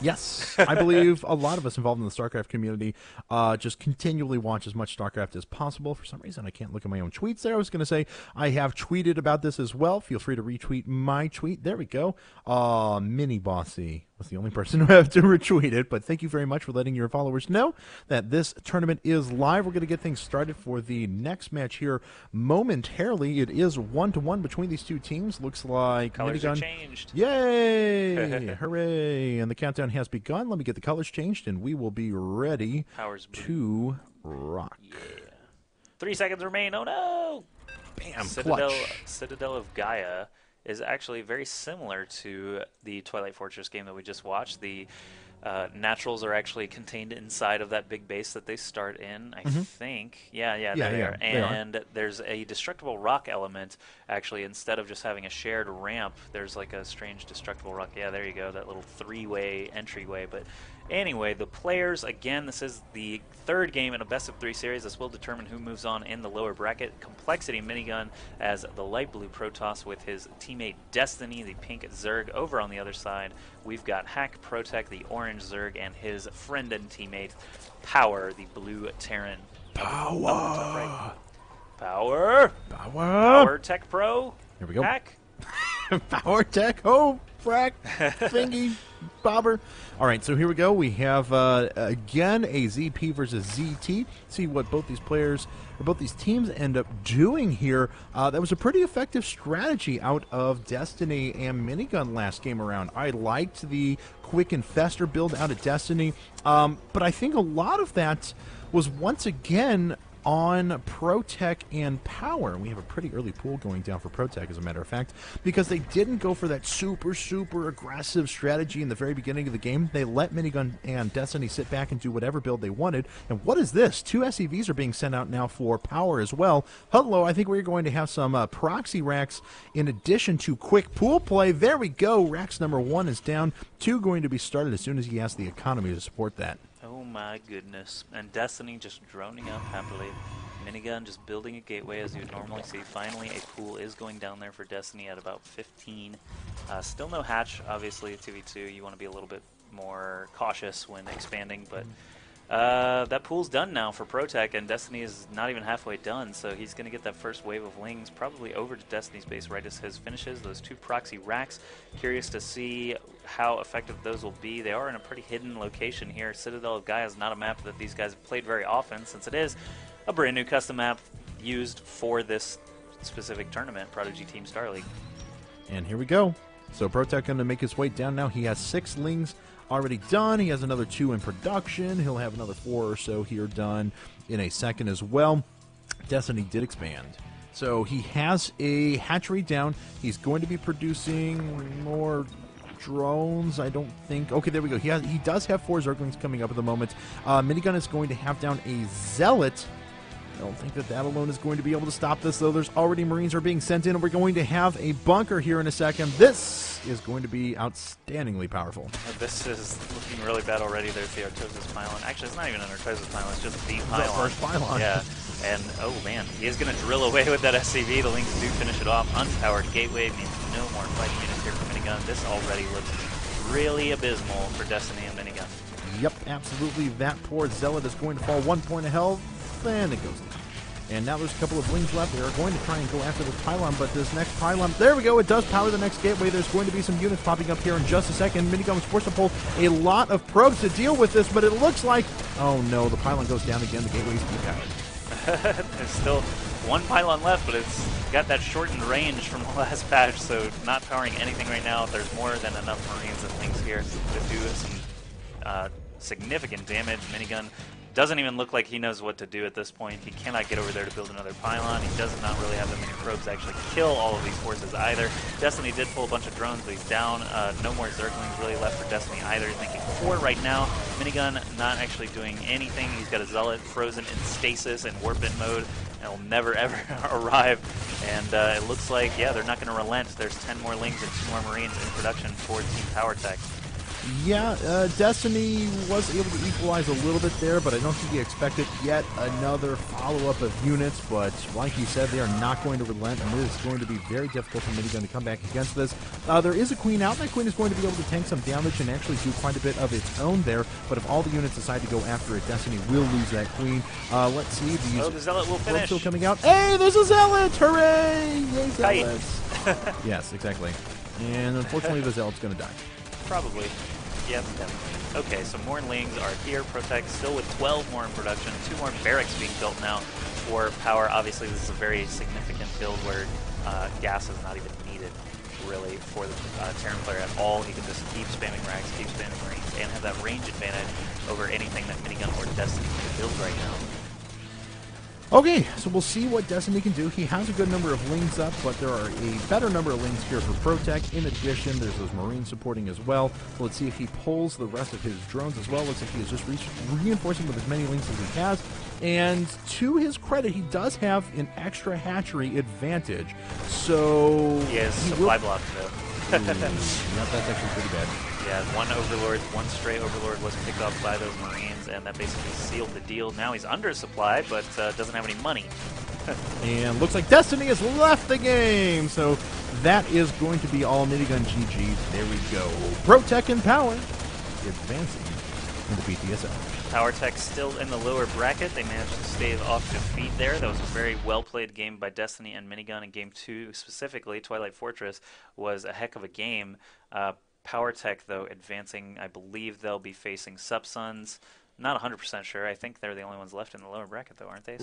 Yes, I believe a lot of us involved in the StarCraft community uh, just continually watch as much StarCraft as possible. For some reason, I can't look at my own tweets there. I was going to say I have tweeted about this as well. Feel free to retweet my tweet. There we go. Uh, Mini Bossy was the only person who had to retweet it. But thank you very much for letting your followers know that this tournament is live. We're going to get things started for the next match here momentarily. It is one to one between these two teams. Looks like Colors Minigun. changed. Yay! Hooray! And the countdown has begun. Let me get the colors changed, and we will be ready Powers to rock. Three seconds remain. Oh no! Bam! Citadel, Clutch. Citadel of Gaia is actually very similar to the Twilight Fortress game that we just watched. The uh, naturals are actually contained inside of that big base that they start in. I think. Yeah, yeah, Mm-hmm. Yeah, there they yeah, are. they are. And there's a destructible rock element. Actually, instead of just having a shared ramp, there's like a strange destructible rock. Yeah, there you go. That little three-way entryway. But Anyway, the players, again, this is the third game in a best of three series. This will determine who moves on in the lower bracket. Complexity Minigun as the light blue Protoss with his teammate Destiny, the pink Zerg. Over on the other side, we've got Hack ProTech, the orange Zerg, and his friend and teammate Power, the blue Terran. Power! Oh, Power! Power! Power Tech Pro. Here we go. Hack. Power Tech, ho, frack, thingy, bobber. All right, so here we go. We have uh, again a ZP versus ZT. See what both these players or both these teams end up doing here. Uh, that was a pretty effective strategy out of Destiny and Minigun last game around. I liked the quick and fester build out of Destiny, um, but I think a lot of that was once again on ProTech and Power. We have a pretty early pool going down for ProTech, as a matter of fact, because they didn't go for that super, super aggressive strategy in the very beginning of the game. They let Minigun and Destiny sit back and do whatever build they wanted. And what is this? Two SCVs are being sent out now for Power as well. Hello, I think we're going to have some uh, proxy racks in addition to quick pool play. There we go. Racks number one is down. Two going to be started as soon as he asks the economy to support that. My goodness. And Destiny just droning up happily. Minigun just building a gateway as you would normally see. Finally, a pool is going down there for Destiny at about 15. Uh, still no hatch, obviously, 2v2. You want to be a little bit more cautious when expanding, but uh, that pool's done now for Protech, and Destiny is not even halfway done, so he's going to get that first wave of lings probably over to Destiny's base right as his finishes. Those two proxy racks. Curious to see how effective those will be. They are in a pretty hidden location here. Citadel of Gaia is not a map that these guys have played very often, since it is a brand new custom map used for this specific tournament, Prodigy Team Star League. And here we go. So Protech going to make his way down now. He has six lings already done. He has another two in production. He'll have another four or so here done in a second as well. Destiny did expand. So he has a hatchery down. He's going to be producing more drones. I don't think. Okay, there we go. He has. He does have four Zerglings coming up at the moment. Uh, Minigun is going to have down a Zealot. I don't think that that alone is going to be able to stop this, though. There's already Marines are being sent in, and we're going to have a bunker here in a second. This is going to be outstandingly powerful. Uh, This is looking really bad already. There's the Artosis pylon. Actually, it's not even an Artosis pylon. It's just the pylon. The first pylon. Yeah. And, oh man, he is going to drill away with that SCV. The Lings do finish it off. Unpowered gateway means no more fighting units here for Minigun. This already looks really abysmal for Destiny and Minigun. Yep, absolutely. That poor Zealot is going to fall one point of health, and it goes down. And now there's a couple of wings left. They are going to try and go after the pylon, but this next pylon, there we go. It does power the next gateway. There's going to be some units popping up here in just a second. Minigun was forced to pull a lot of probes to deal with this, but it looks like, oh no, the pylon goes down again. The gateway's depowered. There's still one pylon left, but it's got that shortened range from the last patch, so not powering anything right now. There's more than enough Marines and Lings here to do some uh, significant damage. Minigun doesn't even look like he knows what to do at this point. He cannot get over there to build another pylon. He does not really have that many probes to actually kill all of these forces either. Destiny did pull a bunch of drones, but he's down. Uh, no more Zerglings really left for Destiny either. He's making four right now. Minigun not actually doing anything. He's got a Zealot frozen in stasis and warp in mode and will never ever arrive. And uh, it looks like, yeah, they're not going to relent. There's 10 more Lings and 2 more Marines in production for Team Power Tech. Yeah, uh, Destiny was able to equalize a little bit there, but I don't think he expected yet another follow-up of units. But like he said, they are not going to relent, and it is going to be very difficult for Minigun to come back against this. Uh, there is a Queen out, and that Queen is going to be able to tank some damage and actually do quite a bit of its own there. But if all the units decide to go after it, Destiny will lose that Queen. Uh, let's see. These Oh, the Zealot will finish. still coming out. Hey, there's a Zealot! Hooray! Yay. Zealots! yes, exactly. And unfortunately, the Zealot's going to die. Probably. Yep, definitely. Okay, so Mornlings are here. ProTech still with 12 more in production. Two more barracks being built now for power. Obviously, this is a very significant build where uh, gas is not even needed, really, for the uh, Terran player at all. He can just keep spamming racks, keep spamming marines, and have that range advantage over anything that Minigun or Destiny can build right now. Okay, so we'll see what Destiny can do. He has a good number of lings up, but there are a better number of lings here for ProTech. In addition, there's those Marines supporting as well. So let's see if he pulls the rest of his drones as well. Looks like he is just re- reinforcing with as many lings as he has. And to his credit, he does have an extra hatchery advantage. So He has supply will- block, though. Ooh, yep, that's actually pretty bad. Yeah, one Overlord, one stray Overlord was picked off by those Marines, and that basically sealed the deal. Now he's under supply, but uh, doesn't have any money. And looks like Destiny has left the game. So that is going to be all minigun GG. There we go. ProTech and Power advancing in the PTSL. Power Tech still in the lower bracket. They managed to stave off defeat there. That was a very well played game by Destiny and Minigun. In game two, specifically, Twilight Fortress was a heck of a game. Uh, Power Tech, though, advancing. I believe they'll be facing Subsuns. Not 100% sure. I think they're the only ones left in the lower bracket, though, aren't they?